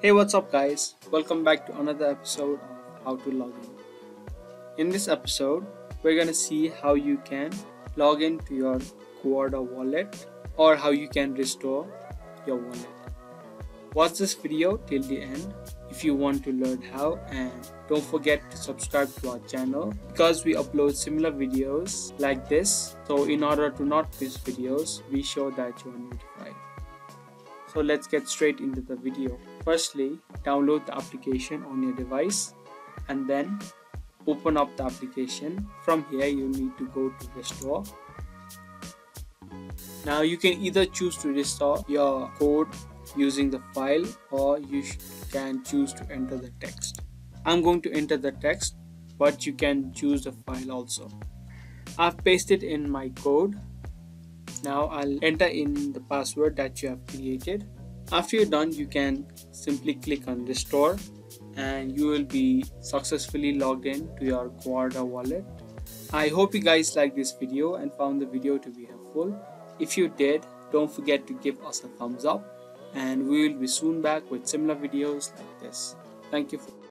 Hey what's up guys welcome back to another episode of how to log in. This episode we're gonna see how you can log into your Guarda wallet or how you can restore your wallet. Watch this video till the end if you want to learn how and don't forget to subscribe to our channel because we upload similar videos like this so in order to not miss videos be sure that you are notified. So let's get straight into the video. Firstly, download the application on your device and then open up the application. From here you need to go to restore. Now you can either choose to restore your code using the file or you can choose to enter the text. I'm going to enter the text but you can choose the file also. I've pasted in my code. Now I'll enter in the password that you have created. After you're done you can simply click on restore and you will be successfully logged in to your Guarda wallet. I hope you guys liked this video and found the video to be helpful. If you did, don't forget to give us a thumbs up and we will be soon back with similar videos like this. Thank you